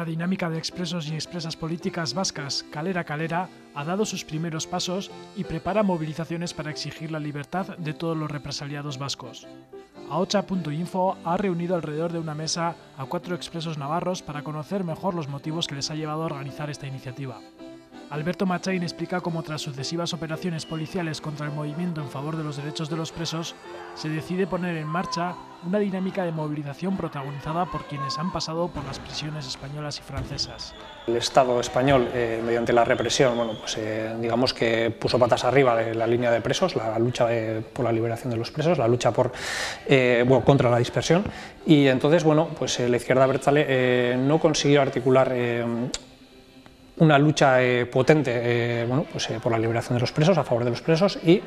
La dinámica de expresos y expresas políticas vascas Calera Calera ha dado sus primeros pasos y prepara movilizaciones para exigir la libertad de todos los represaliados vascos. AOCHA.info ha reunido alrededor de una mesa a cuatro expresos navarros para conocer mejor los motivos que les ha llevado a organizar esta iniciativa. Alberto Machain explica cómo tras sucesivas operaciones policiales contra el movimiento en favor de los derechos de los presos, se decide poner en marcha una dinámica de movilización protagonizada por quienes han pasado por las prisiones españolas y francesas. El Estado español, eh, mediante la represión, bueno, pues, eh, digamos que puso patas arriba de la línea de presos, la lucha eh, por la liberación de los presos, la lucha por, contra la dispersión, y entonces bueno, pues, la izquierda Bertzale no consiguió articular una lucha eh, potente eh, bueno, pues, eh, por la liberación de los presos, a favor de los presos y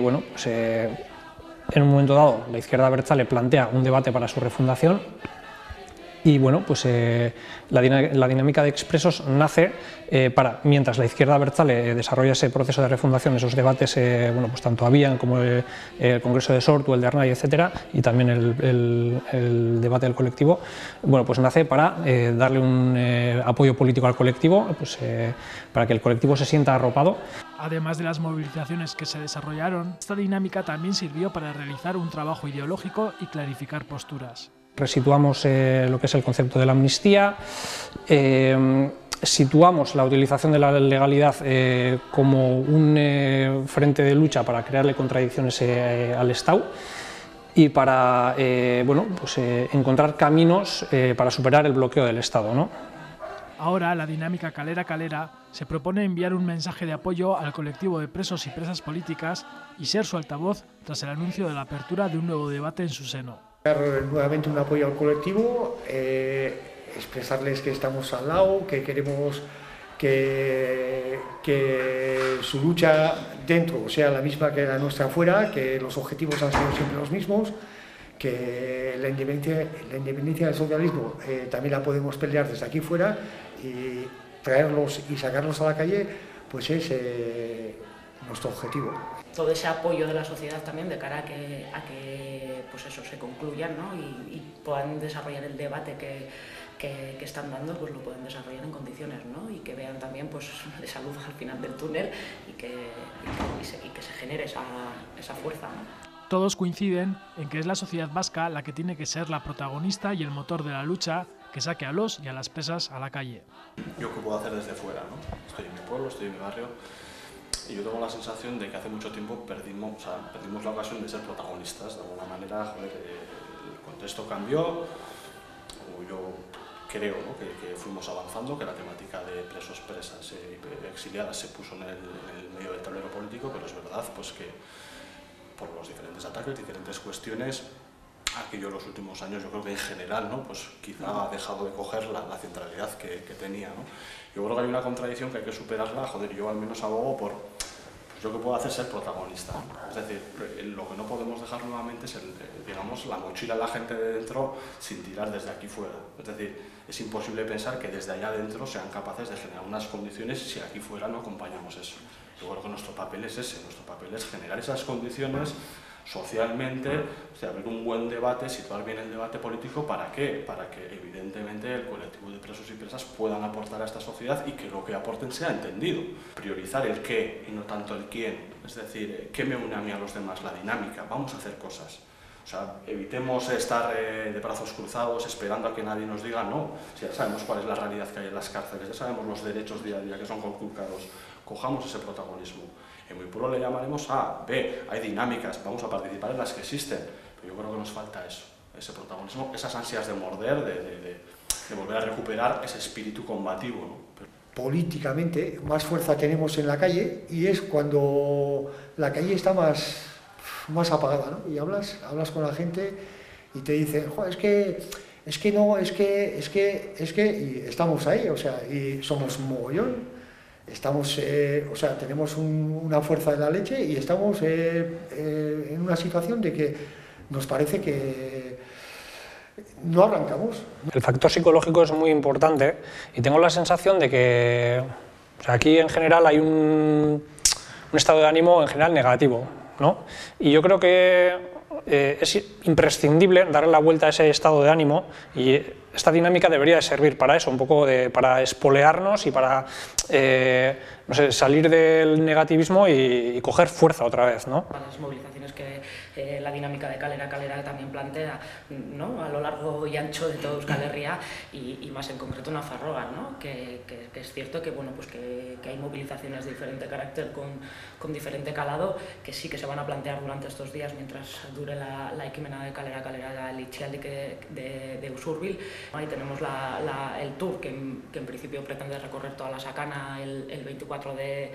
bueno, pues, en un momento dado la izquierda le plantea un debate para su refundación y bueno, pues eh, la, dinámica de expresos nace eh, para, mientras la izquierda Bertzale desarrolla ese proceso de refundación, esos debates, eh, bueno, pues tanto habían como el, Congreso de Sortu, el de Arnay, etcétera, y también el, debate del colectivo, bueno, pues nace para darle un apoyo político al colectivo, pues para que el colectivo se sienta arropado. Además de las movilizaciones que se desarrollaron, esta dinámica también sirvió para realizar un trabajo ideológico y clarificar posturas resituamos eh, lo que es el concepto de la amnistía, eh, situamos la utilización de la legalidad eh, como un frente de lucha para crearle contradicciones al Estado y para bueno, pues, encontrar caminos para superar el bloqueo del Estado. ¿no? Ahora, la dinámica Calera Calera se propone enviar un mensaje de apoyo al colectivo de presos y presas políticas y ser su altavoz tras el anuncio de la apertura de un nuevo debate en su seno. Nuevamente un apoyo al colectivo, eh, expresarles que estamos al lado, que queremos que, que, su lucha dentro sea la misma que la nuestra afuera, que los objetivos han sido siempre los mismos, que la independencia, la independencia del socialismo eh, también la podemos pelear desde aquí fuera y traerlos y sacarlos a la calle, pues es eh, nuestro objetivo todo ese apoyo de la sociedad también de cara a que, a que pues eso, se concluyan ¿no? y, puedan desarrollar el debate que, que, están dando, pues lo pueden desarrollar en condiciones ¿no? y que vean también pues, esa luz al final del túnel y que, y se, y que se, genere esa, esa fuerza. ¿no? Todos coinciden en que es la sociedad vasca la que tiene que ser la protagonista y el motor de la lucha que saque a los y a las pesas a la calle. Yo qué puedo hacer desde fuera, ¿no? Estoy en mi pueblo, estoy en mi barrio y yo tengo la sensación de que hace mucho tiempo perdimos, o sea, perdimos la ocasión de ser protagonistas. De alguna manera, joder, eh, el contexto cambió, yo creo ¿no? que, que, fuimos avanzando, que la temática de presos, presas e exiliadas se puso en el, en el, medio del tablero político, pero es verdad pues, que por los diferentes ataques, diferentes cuestiones, aquello en los últimos años yo creo que en general ¿no? pues quizá ha dejado de coger la, la centralidad que, que tenía. ¿no? Yo creo que hay una contradicción que hay que superarla, joder, yo al menos abogo por yo que puedo hacer ser protagonista. Es decir, lo que no podemos dejar nuevamente es, el, digamos, la mochila de la gente de dentro sin tirar desde aquí fuera. Es decir, es imposible pensar que desde allá adentro sean capaces de generar unas condiciones si aquí fuera no acompañamos eso. Yo creo que nuestro papel es ese, nuestro papel es generar esas condiciones socialmente, o sea, haber un buen debate, situar bien el debate político, ¿para qué? Para que evidentemente el colectivo de presos y presas puedan aportar a esta sociedad y que lo que aporten sea entendido. Priorizar el qué y no tanto el quién, es decir, ¿qué me une a mí a los demás? La dinámica, vamos a hacer cosas. O sea, evitemos estar eh, de brazos cruzados esperando a que nadie nos diga no. Si ya sabemos cuál es la realidad que hay en las cárceles, ya sabemos los derechos día a día que son conculcados, cojamos ese protagonismo. En pueblo le llamaremos A, B, hay dinámicas, vamos a participar en las que existen, pero yo creo que nos falta eso, ese protagonismo, esas ansias de morder, de, de, de, volver a recuperar ese espíritu combativo. ¿no? Políticamente más fuerza tenemos en la calle y es cuando la calle está más, más apagada, ¿no? Y hablas, hablas con la gente y te dicen, es que es que no, es que, es que, es que, y estamos ahí, o sea, y somos mogollón estamos, eh, o sea, tenemos una fuerza de la leche y estamos eh, eh, en una situación de que nos parece que no arrancamos. El factor psicológico es muy importante y tengo la sensación de que aquí en general hay un, un, estado de ánimo en general negativo, ¿no? Y yo creo que eh, es imprescindible darle la vuelta a ese estado de ánimo y esta dinámica debería de servir para eso, un poco de, para espolearnos y para eh, no sé, salir del negativismo y, y, coger fuerza otra vez. ¿no? Las movilizaciones que eh, la dinámica de Calera Calera también plantea ¿no? a lo largo y ancho de todo Euskal Herria y, y más en concreto en Afarroa, ¿no? que, que, que, es cierto que, bueno, pues que, que, hay movilizaciones de diferente carácter con, con, diferente calado que sí que se van a plantear durante estos días mientras dure la, la equimena de Calera Calera el Ichialdi de, de, de Usurbil. Ahí tenemos la, la, el tour que en, que en principio pretende recorrer toda la Sacana el, el 24 de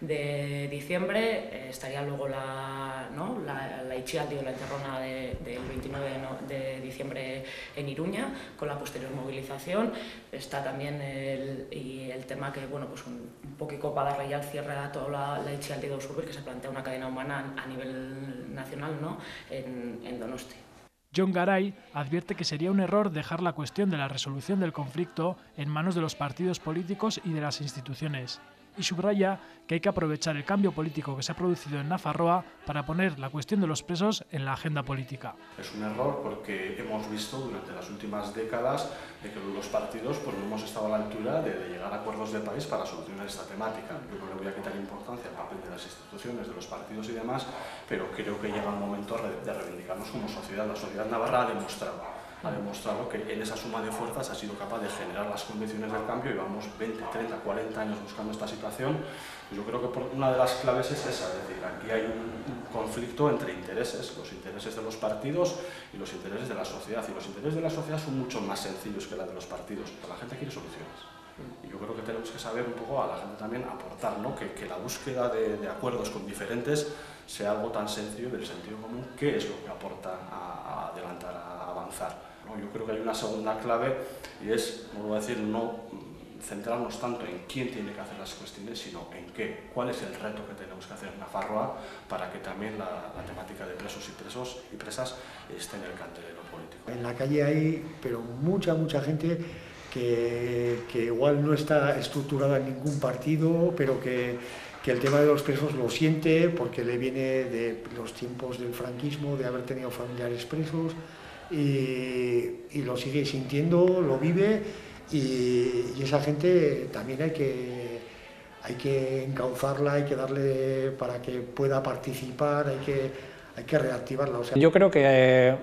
de diciembre, eh, estaría luego la, ¿no? la, la Ichialdi o la Enterrona del de, de 29 de, diciembre en Iruña, con la posterior movilización. Está también el, y el tema que, bueno, pues un, un poquito para darle ya el cierre a toda la, la de Usurbil, que se plantea una cadena humana a nivel nacional ¿no? en, en Donosti. John Garay advierte que sería un error dejar la cuestión de la resolución del conflicto en manos de los partidos políticos y de las instituciones y subraya que hay que aprovechar el cambio político que se ha producido en Nafarroa para poner la cuestión de los presos en la agenda política. Es un error porque hemos visto durante las últimas décadas de que los partidos pues, no hemos estado a la altura de, llegar a acuerdos de país para solucionar esta temática. Yo no le voy a quitar importancia al papel de las instituciones, de los partidos y demás, pero creo que llega un momento de reivindicarnos como sociedad. La sociedad navarra ha demostrado ha demostrado que en esa suma de fuerzas ha sido capaz de generar las condiciones del cambio y vamos 20, 30, 40 años buscando esta situación. Yo creo que una de las claves es esa, es decir, aquí hay un conflicto entre intereses, los intereses de los partidos y los intereses de la sociedad. Y los intereses de la sociedad son mucho más sencillos que los de los partidos, la gente quiere soluciones. Y yo creo que tenemos que saber un poco a la gente también aportar, ¿no? que, que la búsqueda de, de acuerdos con diferentes sea algo tan sencillo del sentido común, qué es lo que aporta a, a adelantar, a avanzar. ¿no? Yo creo que hay una segunda clave y es, vuelvo a decir, no centrarnos tanto en quién tiene que hacer las cuestiones, sino en qué, cuál es el reto que tenemos que hacer en Nafarroa para que también la, la temática de presos y presos y presas esté en el candelero político. En la calle hay, pero mucha, mucha gente que, que igual no está estructurada en ningún partido, pero que, que el tema de los presos lo siente porque le viene de los tiempos del franquismo, de haber tenido familiares presos, y, y, lo sigue sintiendo, lo vive y, y, esa gente también hay que, hay que encauzarla, hay que darle para que pueda participar, hay que, hay que reactivarla. O sea, Yo creo que eh,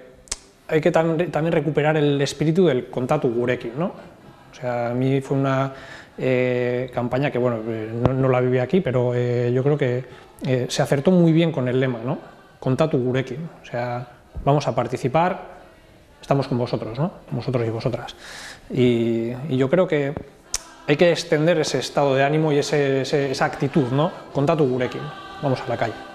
hay que tam también recuperar el espíritu del contacto gurekin, ¿no? O sea, a mí fue una eh, campaña que, bueno, eh, no, no, la viví aquí, pero eh, yo creo que eh, se acertó muy bien con el lema, ¿no? Contacto gurekin, o sea, vamos a participar, estamos con vosotros, ¿no? vosotros y vosotras. Y, yo creo que hay que extender ese estado de ánimo y ese, ese, esa actitud, ¿no? Contatu gurekin, vamos a la calle.